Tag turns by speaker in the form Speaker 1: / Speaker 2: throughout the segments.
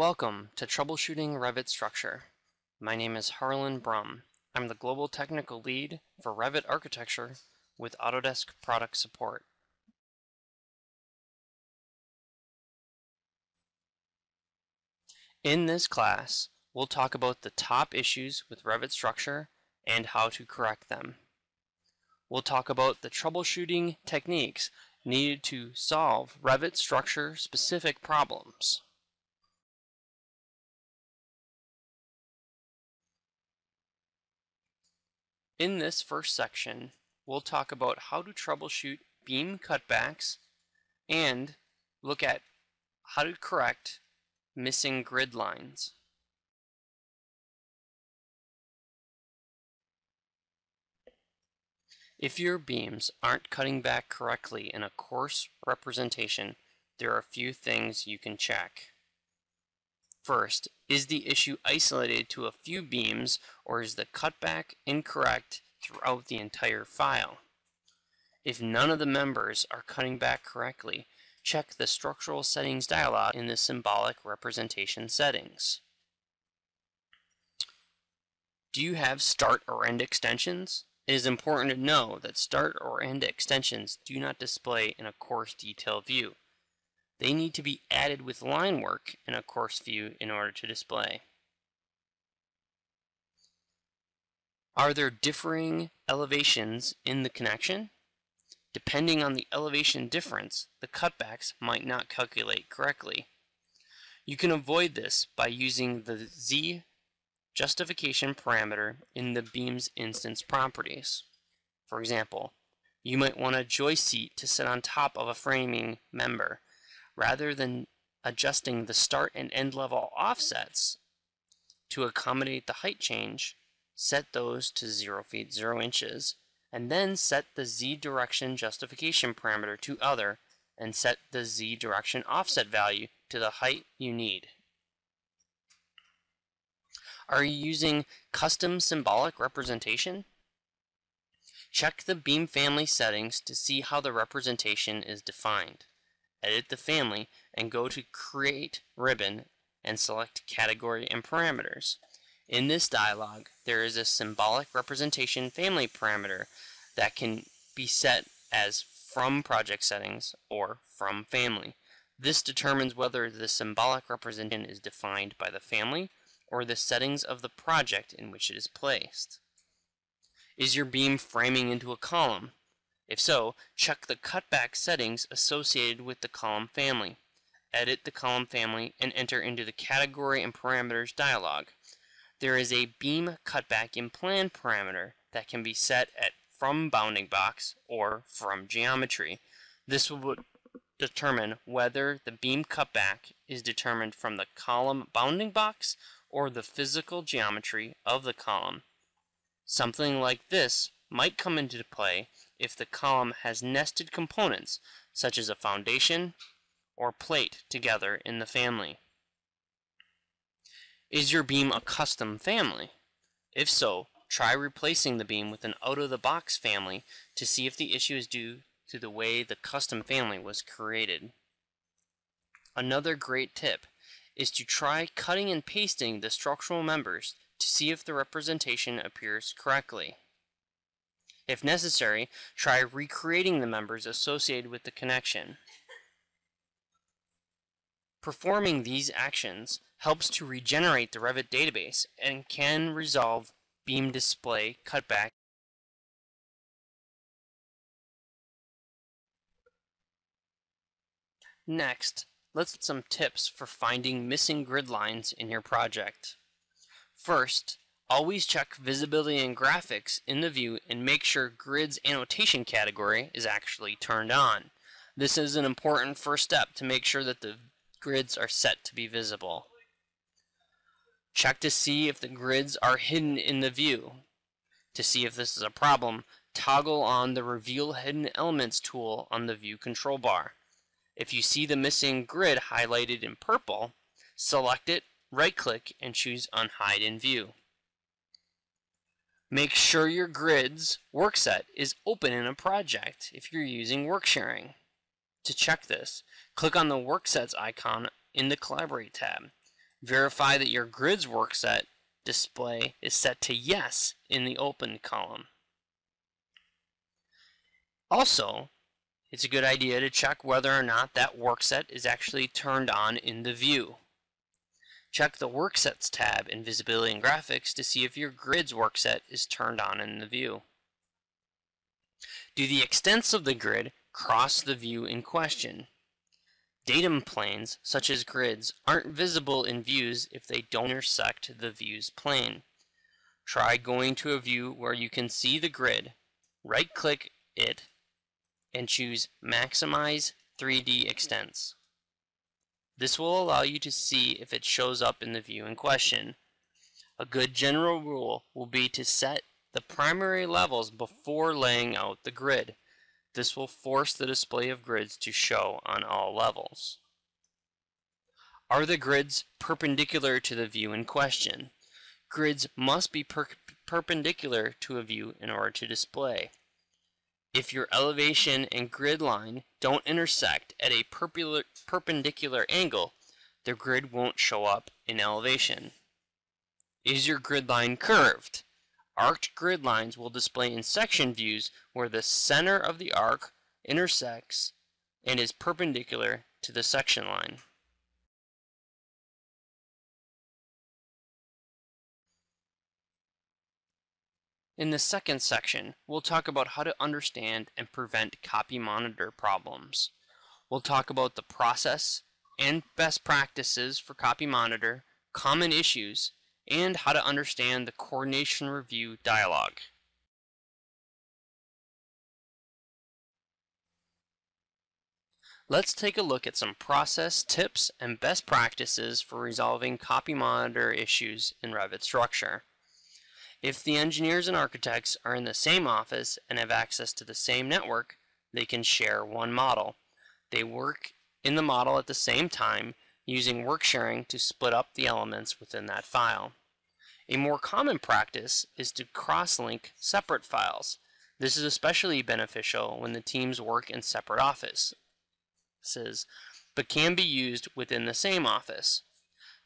Speaker 1: Welcome to Troubleshooting Revit Structure. My name is Harlan Brum. I'm the Global Technical Lead for Revit Architecture with Autodesk Product Support. In this class, we'll talk about the top issues with Revit Structure and how to correct them. We'll talk about the troubleshooting techniques needed to solve Revit Structure specific problems. In this first section, we'll talk about how to troubleshoot beam cutbacks and look at how to correct missing grid lines. If your beams aren't cutting back correctly in a coarse representation, there are a few things you can check. First, is the issue isolated to a few beams or is the cutback incorrect throughout the entire file? If none of the members are cutting back correctly, check the structural settings dialog in the symbolic representation settings. Do you have start or end extensions? It is important to know that start or end extensions do not display in a coarse detail view. They need to be added with line work in a coarse view in order to display. Are there differing elevations in the connection? Depending on the elevation difference, the cutbacks might not calculate correctly. You can avoid this by using the Z justification parameter in the beam's instance properties. For example, you might want a joist seat to sit on top of a framing member rather than adjusting the start and end level offsets to accommodate the height change, set those to 0 feet 0 inches, and then set the z direction justification parameter to other and set the z direction offset value to the height you need. Are you using custom symbolic representation? Check the beam family settings to see how the representation is defined edit the family, and go to Create Ribbon and select Category and Parameters. In this dialog, there is a symbolic representation family parameter that can be set as from project settings or from family. This determines whether the symbolic representation is defined by the family or the settings of the project in which it is placed. Is your beam framing into a column? If so, check the cutback settings associated with the column family. Edit the column family and enter into the category and parameters dialog. There is a beam cutback in plan parameter that can be set at from bounding box or from geometry. This will determine whether the beam cutback is determined from the column bounding box or the physical geometry of the column. Something like this might come into play if the column has nested components, such as a foundation or plate together in the family. Is your beam a custom family? If so, try replacing the beam with an out-of-the-box family to see if the issue is due to the way the custom family was created. Another great tip is to try cutting and pasting the structural members to see if the representation appears correctly. If necessary, try recreating the members associated with the connection. Performing these actions helps to regenerate the Revit database and can resolve beam display cutback Next, let's get some tips for finding missing grid lines in your project. First, Always check visibility and graphics in the view and make sure grid's annotation category is actually turned on. This is an important first step to make sure that the grids are set to be visible. Check to see if the grids are hidden in the view. To see if this is a problem, toggle on the Reveal Hidden Elements tool on the View control bar. If you see the missing grid highlighted in purple, select it, right-click, and choose Unhide in View. Make sure your grid's workset is open in a project if you're using work sharing. To check this, click on the worksets icon in the Collaborate tab. Verify that your grids workset display is set to yes in the open column. Also, it's a good idea to check whether or not that workset is actually turned on in the view. Check the Worksets tab in Visibility and Graphics to see if your Grids workset is turned on in the view. Do the extents of the grid cross the view in question? Datum planes, such as grids, aren't visible in views if they don't intersect the view's plane. Try going to a view where you can see the grid, right-click it, and choose Maximize 3D Extents. This will allow you to see if it shows up in the view in question. A good general rule will be to set the primary levels before laying out the grid. This will force the display of grids to show on all levels. Are the grids perpendicular to the view in question? Grids must be per perpendicular to a view in order to display. If your elevation and grid line don't intersect at a perpendicular angle, the grid won't show up in elevation. Is your grid line curved? Arced grid lines will display in section views where the center of the arc intersects and is perpendicular to the section line. In the second section, we'll talk about how to understand and prevent copy monitor problems. We'll talk about the process and best practices for copy monitor, common issues, and how to understand the coordination review dialog. Let's take a look at some process tips and best practices for resolving copy monitor issues in Revit Structure. If the engineers and architects are in the same office and have access to the same network, they can share one model. They work in the model at the same time using work sharing to split up the elements within that file. A more common practice is to cross-link separate files. This is especially beneficial when the teams work in separate offices, but can be used within the same office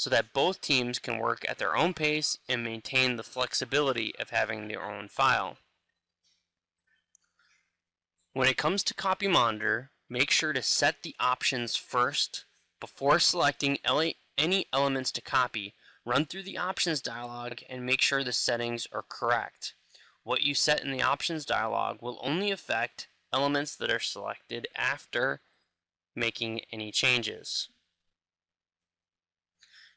Speaker 1: so that both teams can work at their own pace and maintain the flexibility of having their own file. When it comes to Copy Monitor, make sure to set the options first before selecting any elements to copy. Run through the options dialog and make sure the settings are correct. What you set in the options dialog will only affect elements that are selected after making any changes.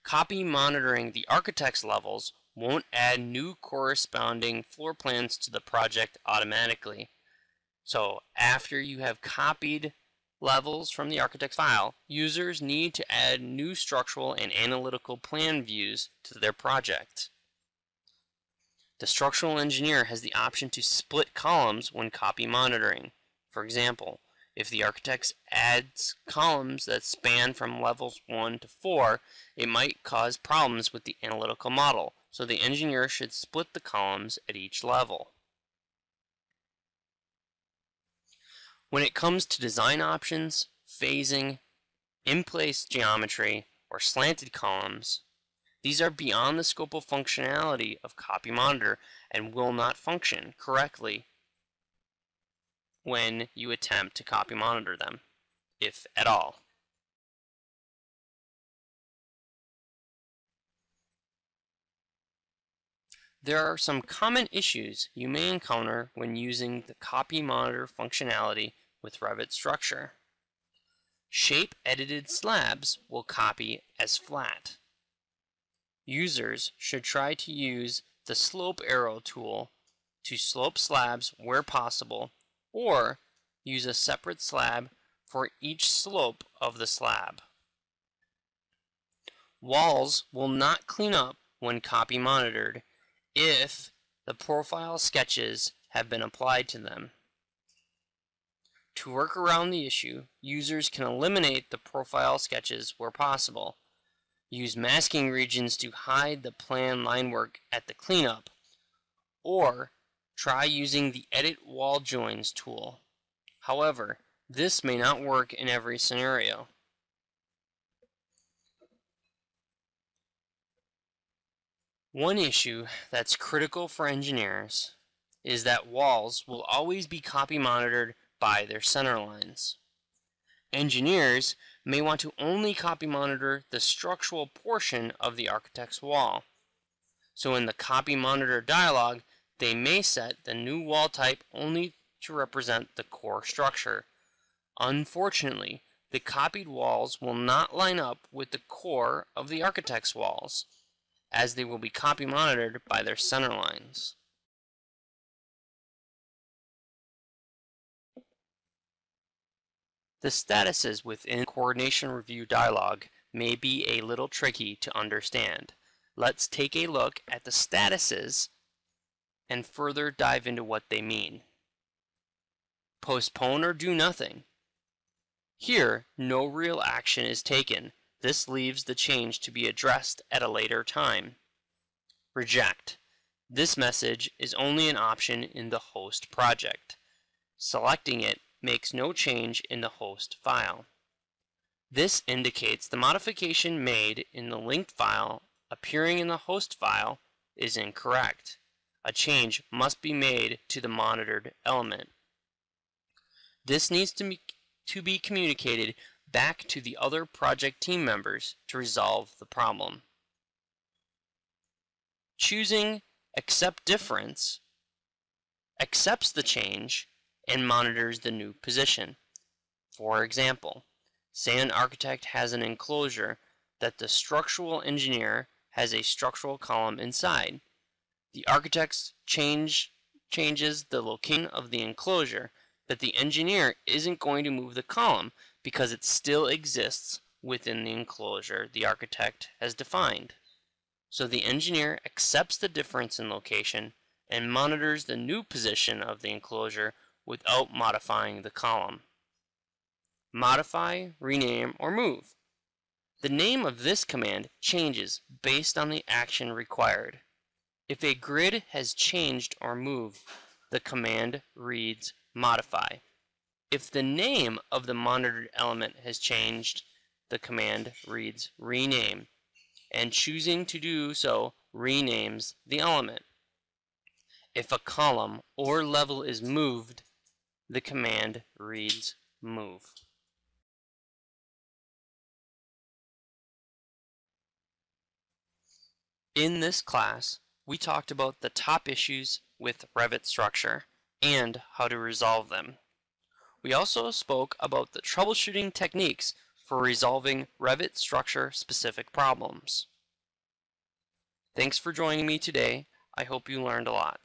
Speaker 1: Copy monitoring the architect's levels won't add new corresponding floor plans to the project automatically. So after you have copied levels from the architect's file, users need to add new structural and analytical plan views to their project. The structural engineer has the option to split columns when copy monitoring. For example, if the architect adds columns that span from levels 1 to 4, it might cause problems with the analytical model, so the engineer should split the columns at each level. When it comes to design options, phasing, in-place geometry, or slanted columns, these are beyond the scope of functionality of Copy Monitor and will not function correctly when you attempt to copy monitor them, if at all. There are some common issues you may encounter when using the copy monitor functionality with Revit Structure. Shape edited slabs will copy as flat. Users should try to use the slope arrow tool to slope slabs where possible or use a separate slab for each slope of the slab. Walls will not clean up when copy monitored if the profile sketches have been applied to them. To work around the issue, users can eliminate the profile sketches where possible. Use masking regions to hide the plan line work at the cleanup, or Try using the Edit Wall Joins tool. However, this may not work in every scenario. One issue that's critical for engineers is that walls will always be copy monitored by their center lines. Engineers may want to only copy monitor the structural portion of the architect's wall. So in the copy monitor dialog, they may set the new wall type only to represent the core structure. Unfortunately, the copied walls will not line up with the core of the architect's walls, as they will be copy monitored by their center lines. The statuses within Coordination Review dialog may be a little tricky to understand. Let's take a look at the statuses and further dive into what they mean. Postpone or do nothing. Here, no real action is taken. This leaves the change to be addressed at a later time. Reject. This message is only an option in the host project. Selecting it makes no change in the host file. This indicates the modification made in the linked file appearing in the host file is incorrect. A change must be made to the monitored element. This needs to be, to be communicated back to the other project team members to resolve the problem. Choosing Accept Difference accepts the change and monitors the new position. For example, say an architect has an enclosure that the structural engineer has a structural column inside. The architect change, changes the location of the enclosure, but the engineer isn't going to move the column because it still exists within the enclosure the architect has defined. So the engineer accepts the difference in location and monitors the new position of the enclosure without modifying the column. Modify, rename, or move. The name of this command changes based on the action required. If a grid has changed or moved, the command reads modify. If the name of the monitored element has changed, the command reads rename, and choosing to do so renames the element. If a column or level is moved, the command reads move. In this class, we talked about the top issues with Revit structure and how to resolve them. We also spoke about the troubleshooting techniques for resolving Revit structure specific problems. Thanks for joining me today. I hope you learned a lot.